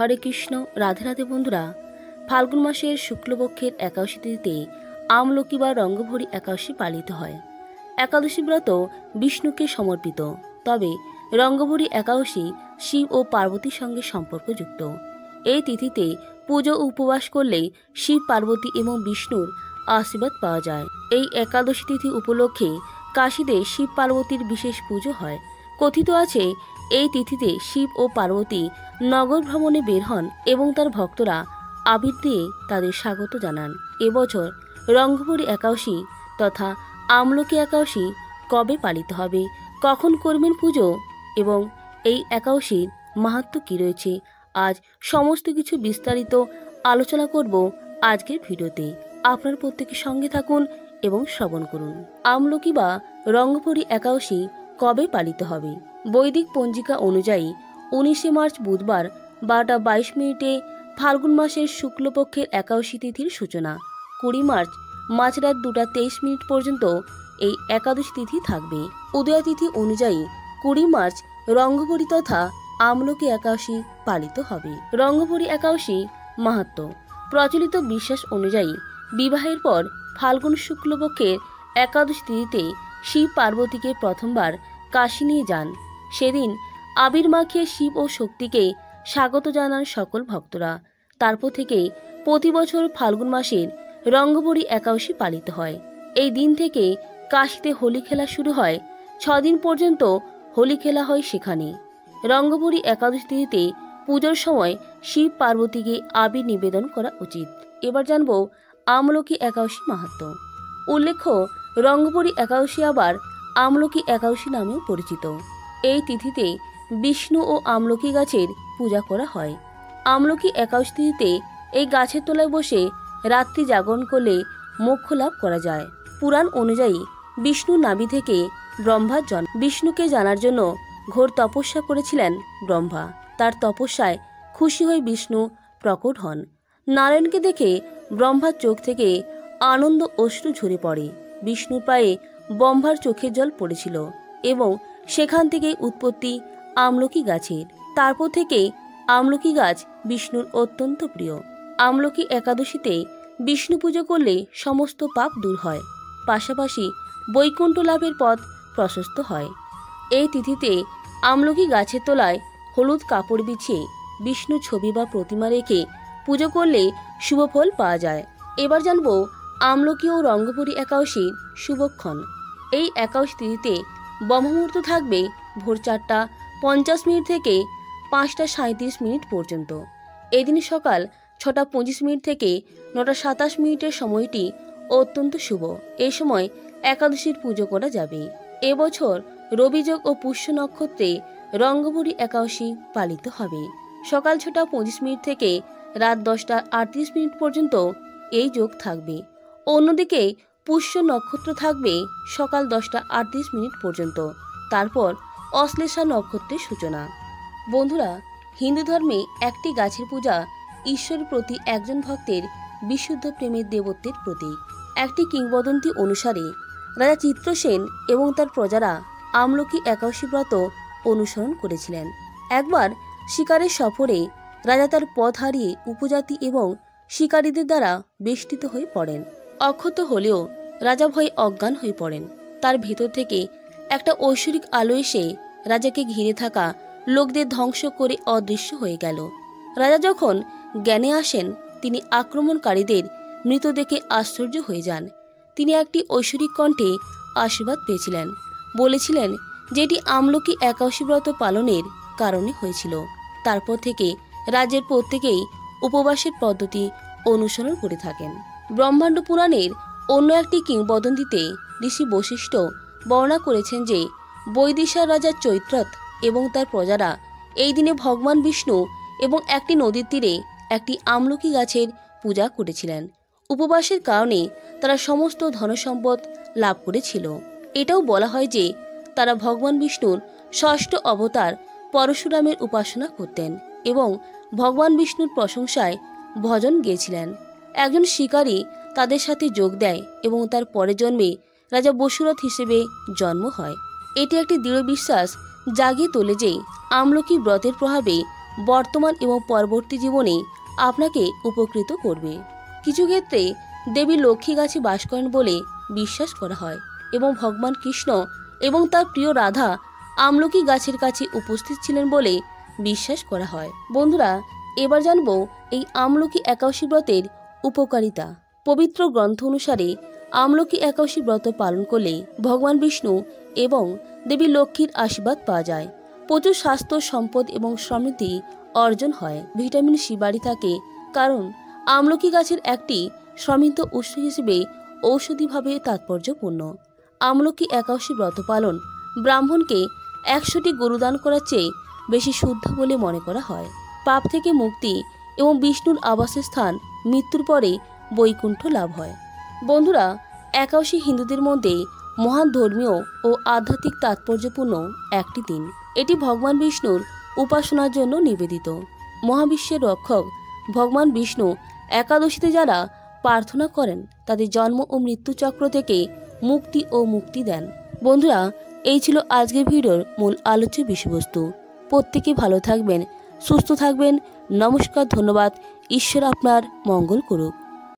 হরে কৃষ্ণ, রাধে রাধে বন্ধুরা। ফাল্গুন মাসের শুক্লপক্ষের একাদশী তিথিতে আমলকি বা রঙ্গভরি একাদশী পালিত হয়। একাদশী ব্রত বিষ্ণুকে সমর্পিত। তবে রঙ্গভরি একাদশী শিব ও পার্বতীর সঙ্গে সম্পর্কযুক্ত। এই তিথিতে পুজো উপবাস করলে শিব, পার্বতী এবং বিষ্ণুর আশীর্বাদ পাওয়া যায়। এই একাদশী তিথি উপলক্ষে কাশীতে শিব, পার্বতীর বিশেষ পুজো হয়। কথিত আছে এই তিথিতে শিব ও পার্বতী নগর ভ্রমণে বের হন এবং তার ভক্তরা আবির দিয়ে তাদের স্বাগত জানান। এবছর রঙ্গপুরী একাদশী তথা আমলকি একাদশী কবে পালিত হবে, কখন করবেন পুজো এবং এই একাদশীর মাহাত্ম কী রয়েছে, আজ সমস্ত কিছু বিস্তারিত আলোচনা করব আজকের ভিডিওতে। আপনার প্রত্যেকের সঙ্গে থাকুন এবং শ্রবণ করুন। আমলকি বা রঙ্গপুরী একাদশী কবে পালিত হবে? বৈদিক পঞ্জিকা অনুযায়ী উনিশে মার্চ বুধবার বারোটা বাইশ মিনিটে ফাল্গুন মাসের শুক্লপক্ষের একাদশী তিথির সূচনা। কুড়ি মার্চ মাঝরাত দুটা তেইশ মিনিট পর্যন্ত এই একাদশী তিথি থাকবে। উদয়া তিথি অনুযায়ী কুড়ি মার্চ রঙ্গপুরী তথা আমলকি একাদশী পালিত হবে। রঙ্গপুরী একাদশী মাহাত্ম। প্রচলিত বিশ্বাস অনুযায়ী বিবাহের পর ফাল্গুন শুক্লপক্ষের একাদশী তিথিতে শিব পার্বতীকে প্রথমবার কাশী নিয়ে যান। সেদিন আবির মাখিয়ে শিব ও শক্তিকে স্বাগত জানান সকল ভক্তরা। তারপর থেকে প্রতি বছর ফাল্গুন মাসের রঙ্গবরী একাদশী পালিত হয়। এই দিন থেকে কাশীতে হোলি খেলা শুরু হয়। ছদিন পর্যন্ত হোলি খেলা হয় সেখানে। রঙ্গবরী একাদশী তিথিতে পুজোর সময় শিব পার্বতীকে আবির নিবেদন করা উচিত। এবার জানব আমলকি একাদশী মাহাত্ম। উল্লেখ্য রঙ্গবরী একাদশী আবার আমলকি একাদশী নামেও পরিচিত। এই তিথিতে বিষ্ণু ও আমলকি গাছের পূজা করা হয়। আমলকি একাদশী তিথিতে এই গাছের তলায় বসে রাত্রি জাগরণ করলে মোক্ষ লাভ করা যায়। পুরাণ অনুযায়ী বিষ্ণু নাভি থেকে ব্রহ্মার জন্ম। বিষ্ণুকে জানার জন্য ঘোর তপস্যা করেছিলেন ব্রহ্মা। তার তপস্যায় খুশি হয়ে বিষ্ণু প্রকট হন। নারায়ণকে দেখে ব্রহ্মার চোখ থেকে আনন্দ অশ্রু ঝরে পড়ে। বিষ্ণুর পায়ে ব্রহ্মার চোখের জল পড়েছিল এবং সেখান থেকেই উৎপত্তি আমলকি গাছের। তারপর থেকে আমলকি গাছ বিষ্ণুর অত্যন্ত প্রিয়। আমলকি একাদশীতে বিষ্ণু পুজো করলে সমস্ত পাপ দূর হয়। পাশাপাশি বৈকুণ্ঠ লাভের পথ প্রশস্ত হয়। এই তিথিতে আমলকি গাছের তলায় হলুদ কাপড় বিছিয়ে বিষ্ণু ছবি বা প্রতিমা রেখে পুজো করলে শুভ ফল পাওয়া যায়। এবার জানব আমলকি ও রঙ্গপুরী একাদশীর শুভক্ষণ। এই একাদশী তিথিতে ব্রহ্মমুহূর্ত থাকবে ভোর চারটা পঞ্চাশ মিনিট থেকে পাঁচটা সাঁত্রিশ মিনিট পর্যন্ত। এদিন সকাল ছটা পঁচিশ মিনিট থেকে নটা সাতাশ মিনিটের সময়টি অত্যন্ত শুভ। এই সময় একাদশীর পুজো করা যাবে। এবছর রবিযোগ ও পুষ্য নক্ষত্রে রঙ্গবরী একাদশী পালিত হবে। সকাল ছটা পঁচিশ মিনিট থেকে রাত দশটা আটত্রিশ মিনিট পর্যন্ত এই যোগ থাকবে। অন্যদিকে, পুষ্য নক্ষত্র থাকবে সকাল দশটা আটত্রিশ মিনিট পর্যন্ত। তারপর অশ্লেষা নক্ষত্রের সূচনা। বন্ধুরা, হিন্দু ধর্মে একটি গাছের পূজা ঈশ্বরের প্রতি একজন ভক্তের বিশুদ্ধ প্রেমের দেবত্বের প্রতীক। একটি কিংবদন্তি অনুসারে, রাজা চিত্রসেন এবং তার প্রজারা আমলকি একাশী ব্রত অনুসরণ করেছিলেন। একবার শিকারের সফরে রাজা তার পথ হারিয়ে উপজাতি এবং শিকারীদের দ্বারা বেষ্টিত হয়ে পড়েন। অক্ষত হলেও রাজা ভয়ে অজ্ঞান হয়ে পড়েন। তার ভেতর থেকে একটা ঐশ্বরিক আলো এসে রাজাকে ঘিরে থাকা লোকদের ধ্বংস করে অদৃশ্য হয়ে গেল। রাজা যখন জ্ঞানে আসেন, তিনি আক্রমণকারীদের মৃত দেখে আশ্চর্য হয়ে যান। তিনি একটি ঐশ্বরিক কণ্ঠে আশীর্বাদ পেয়েছিলেন। বলেছিলেন, যেটি আমলকি একাদশী ব্রত পালনের কারণে হয়েছিল। তারপর থেকে রাজ্যের প্রত্যেকেই উপবাসের পদ্ধতি অনুসরণ করে থাকেন। ব্রহ্মাণ্ড পুরাণের অন্য একটি কিংবদন্তিতে ঋষি বশিষ্ঠ বর্ণনা করেছেন যে বৈদিশার রাজা চৈত্রত এবং তার প্রজারা এই দিনে ভগবান বিষ্ণু এবং একটি নদীর তীরে একটি আমলকি গাছের পূজা করেছিলেন। উপবাসের কারণে তারা সমস্ত ধনসম্পদ লাভ করেছিল। এটাও বলা হয় যে তারা ভগবান বিষ্ণুর ষষ্ঠ অবতার পরশুরামের উপাসনা করতেন এবং ভগবান বিষ্ণুর প্রশংসায় ভজন গেয়েছিলেন। একজন শিকারী তাদের সাথে যোগ দেয় এবং তার পরের জন্মে রাজা বসুরথ হিসেবে জন্ম হয়। এটি একটি দৃঢ় বিশ্বাস জাগিয়ে তোলে যে আমলকি ব্রতের প্রভাবে বর্তমান এবং পরবর্তী জীবনে আপনাকে উপকৃত করবে। কিছু ক্ষেত্রে দেবী লক্ষ্মী গাছে বাস করেন বলে বিশ্বাস করা হয় এবং ভগবান কৃষ্ণ এবং তার প্রিয় রাধা আমলকি গাছের কাছে উপস্থিত ছিলেন বলে বিশ্বাস করা হয়। বন্ধুরা, এবার জানব এই আমলকি একাশী ব্রতের উপকারিতা। পবিত্র গ্রন্থ অনুসারে আমলকি একাদশী ব্রত পালন করলে ভগবান বিষ্ণু এবং দেবী লক্ষ্মীর আশীর্বাদ পাওয়া যায়। প্রচুর স্বাস্থ্য, সম্পদ এবং সমৃদ্ধি অর্জন হয়। ভিটামিন সি বাড়ি থাকে কারণ আমলকি গাছের একটি সমৃদ্ধ উৎস হিসেবে ঔষধিভাবে তাৎপর্যপূর্ণ। আমলকি একাদশী ব্রত পালন ব্রাহ্মণকে একশোটি গরুদান করার চেয়ে বেশি শুদ্ধ বলে মনে করা হয়। পাপ থেকে মুক্তি এবং বিষ্ণুর আবাসের স্থান মৃত্যুর পরে বৈকুণ্ঠ লাভ হয়। বন্ধুরা, একাদশী হিন্দুদের মধ্যে মহান ধর্মীয় ও আধ্যাত্মিক তাৎপর্যপূর্ণ একটি দিন। এটি ভগবান বিষ্ণুর উপাসনার জন্য নিবেদিত। মহাবিশ্বের রক্ষক ভগবান বিষ্ণু একাদশীতে যারা প্রার্থনা করেন, তাদের জন্ম ও মৃত্যু চক্র থেকে মুক্তি ও মুক্তি দেন। বন্ধুরা, এই ছিল আজকের ভিডিওর মূল আলোচ্য বিষয়বস্তু। প্রত্যেকে ভালো থাকবেন, সুস্থ থাকবেন। নমস্কার, ধন্যবাদ। ঈশ্বর আপনার মঙ্গল করুক।